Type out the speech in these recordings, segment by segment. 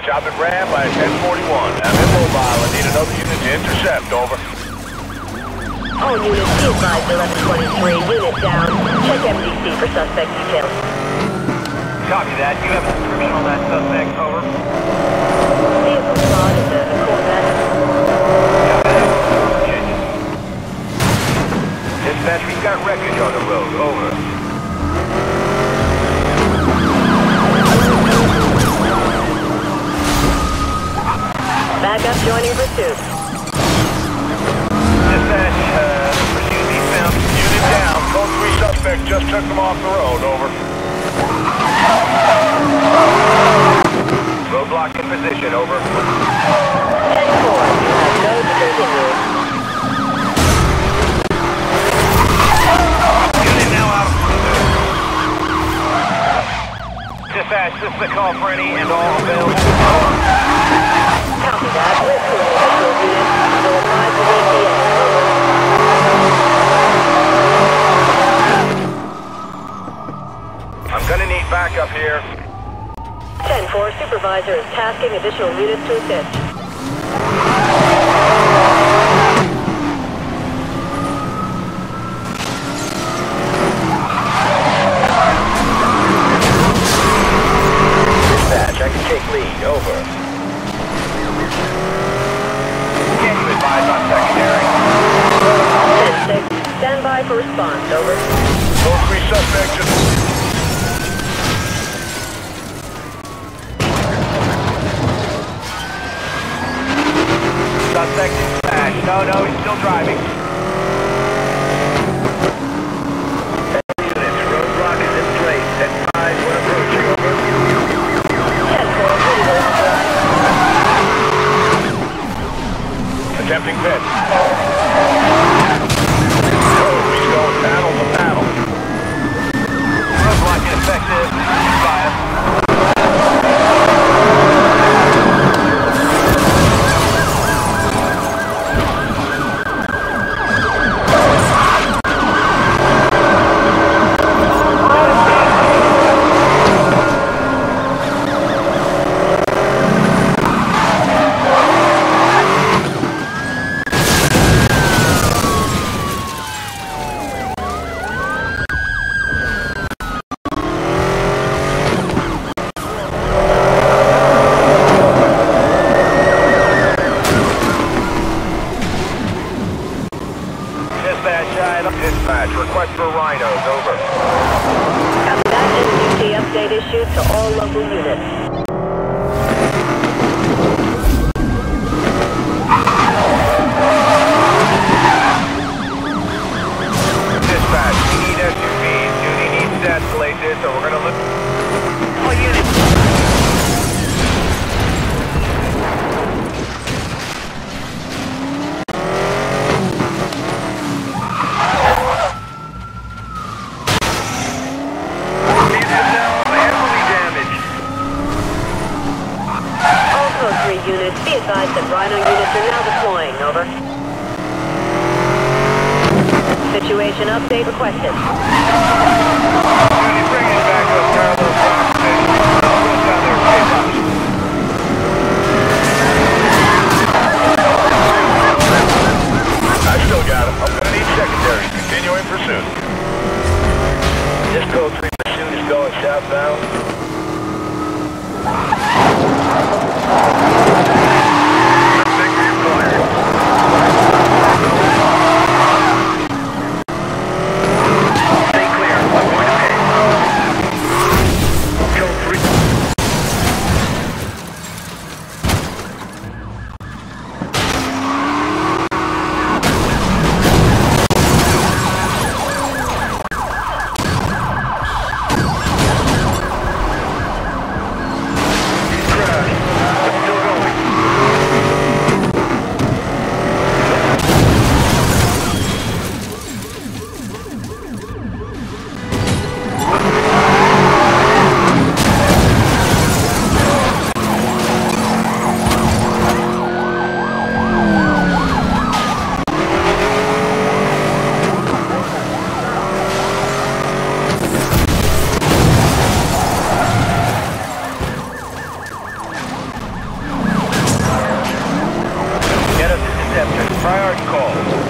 traffic ran by a 1041. I'm immobile. I need another unit to intercept. Over. All units, be advised 1123. Unit down. Check MDC for suspect details. Copy that. You have a description on that suspect. Over. Vehicle spotted the Corvette. Dispatch, we've got wreckage on the road. Over. Backup joining pursuit. Dispatch, uh, pursuit eastbound. Unit down. Code 3 suspect just took them off the road. Over. Additional units to assist. Request for rhinos. Over. Copy that. NDT update issued to all local units. Dispatch, we need SUVs. Duty needs to escalate this, so we're gonna look. All units. Heavily damaged. All code 3 units, be advised that Rhino units are now deploying. Over. Situation update requested. Call.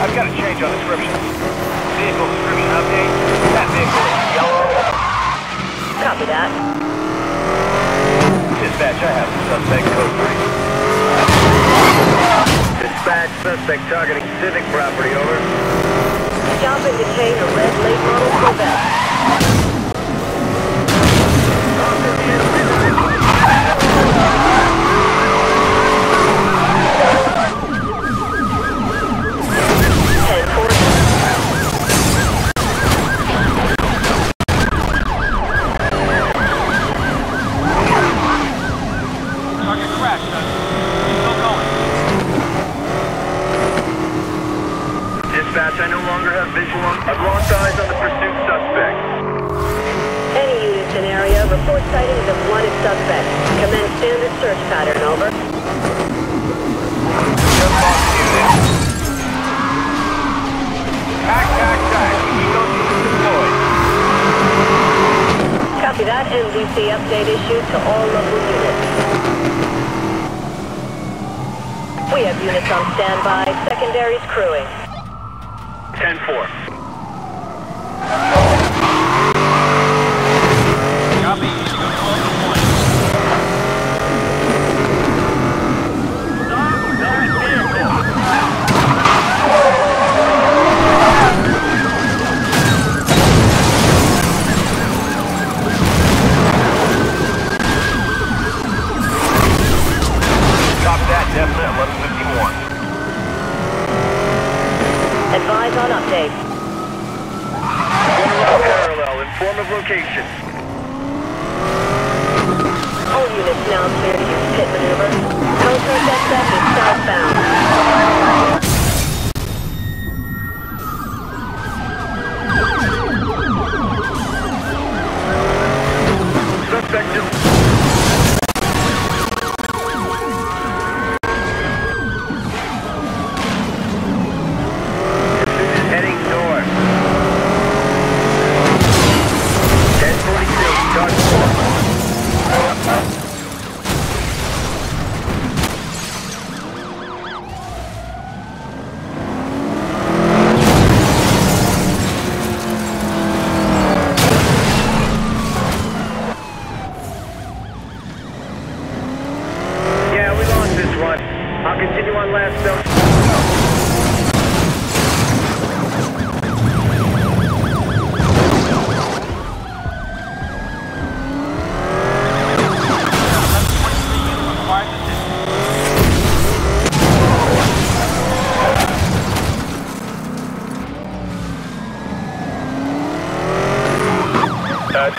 I've got a change on description. Vehicle description update. That vehicle is yellow. Copy that. Dispatch, I have the suspect code 3. Dispatch, suspect targeting civic property, over. Stop and detain a red late model Corvette. I no longer have visual on... I've lost eyes on the pursuit suspect. Any units in area report sightings of wanted suspect. Commence standard search pattern, over. Just lost deployed. Copy that. MDC update issued to all local units. We have units on standby. Secondaries crewing. 10-4.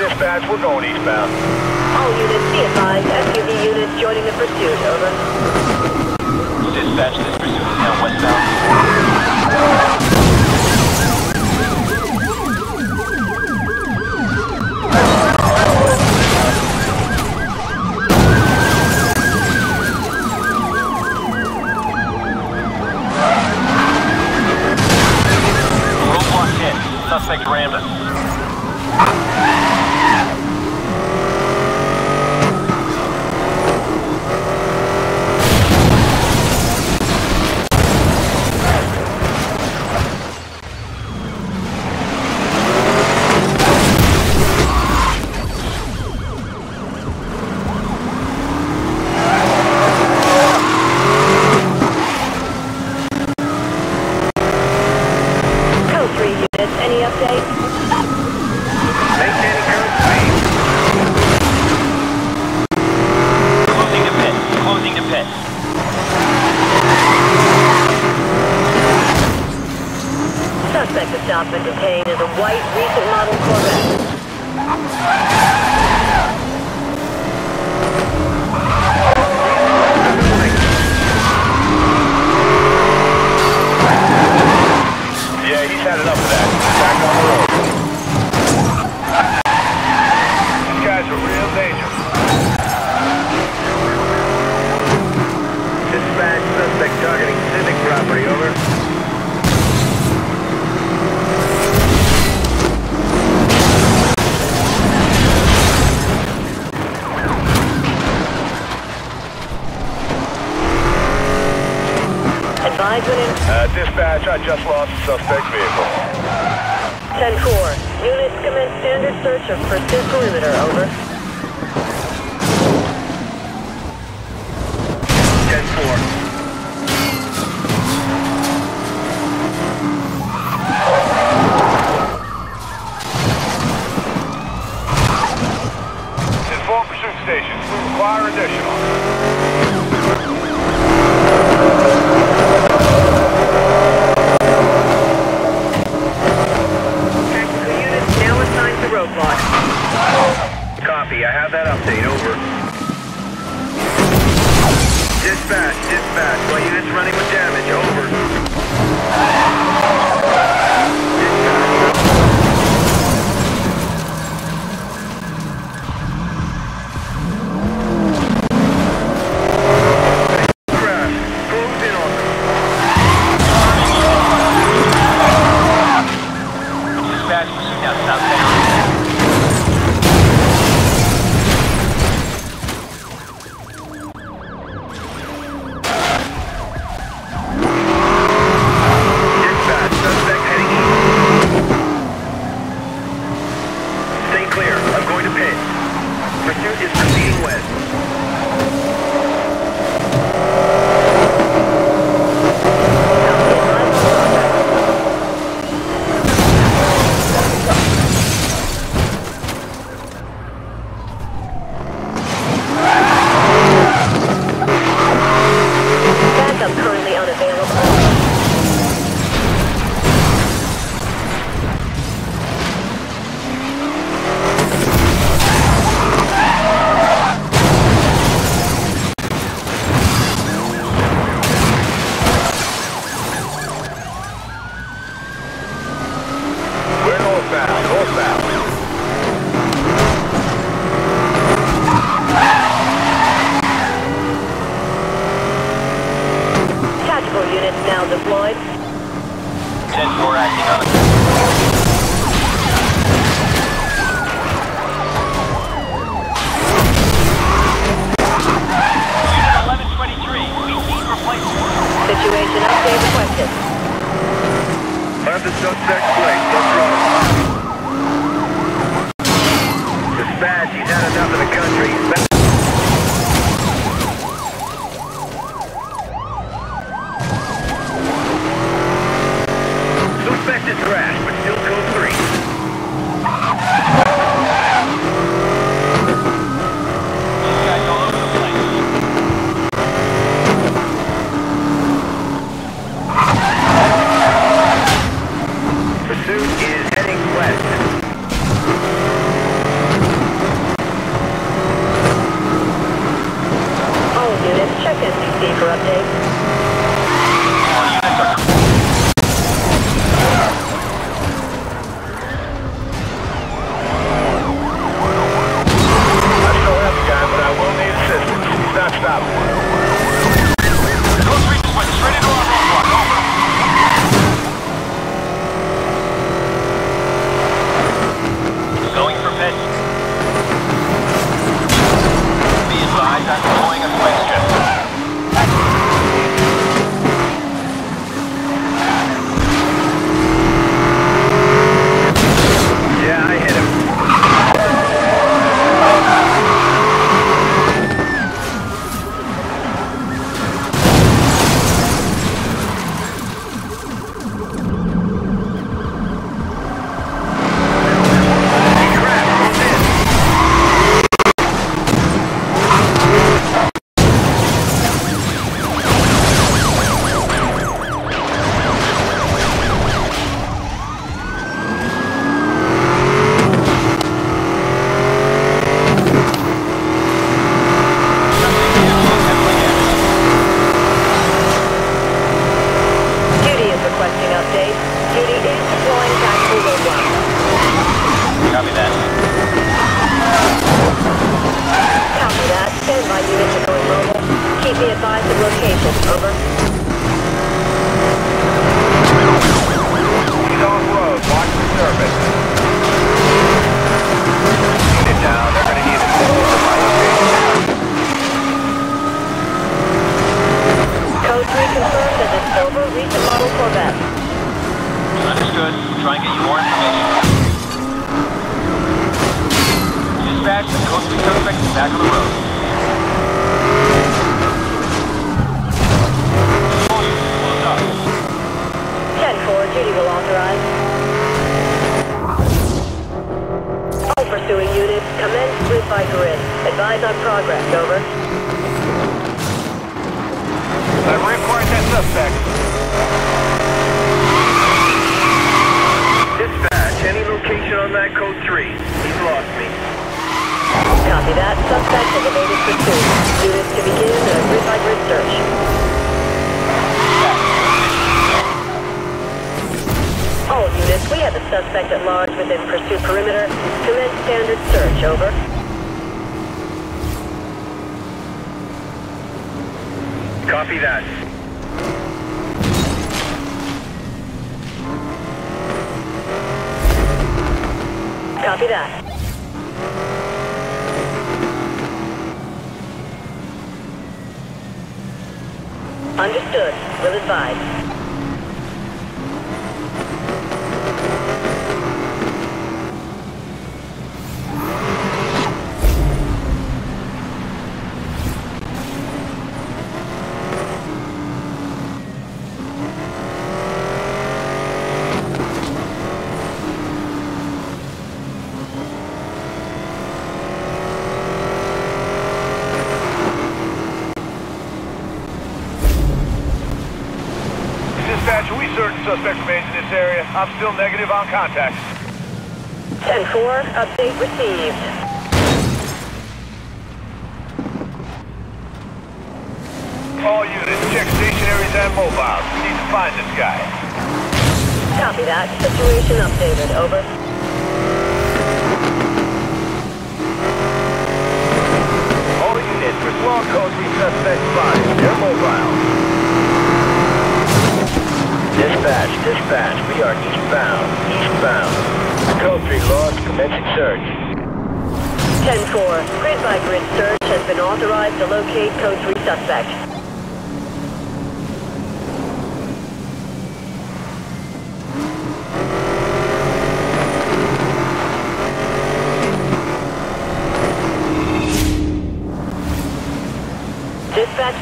dispatch, we're going eastbound. All units be advised, SUV units joining the pursuit, over. Dispatch, this pursuit is now westbound. Advise on progress, over. I've required that suspect. Dispatch, any location on that code 3. He's lost me. Copy that. Suspect has evaded pursuit. Units to begin a grid by grid search. All units, we have a suspect at large within pursuit perimeter. Commence standard search, over. Copy that. Copy that. Understood. Will advise. Dispatch, we certain suspect remains in this area. I'm still negative on contact. 10-4, update received. All units, check stationaries and mobiles. We need to find this guy. Copy that. Situation updated, over. All units, small code, we suspect spotted. They're mobile. Dispatch, dispatch, we are eastbound, eastbound. 3 lost, commencing search. 10-4, grid by grid search has been authorized to locate code 3 suspect.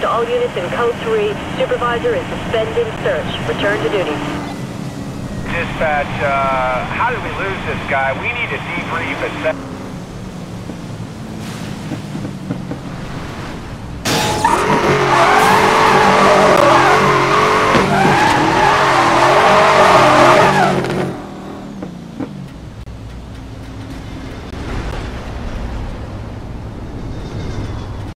To all units in code 3. Supervisor is suspending search. Return to duty. Dispatch, uh, how did we lose this guy? We need a debrief at...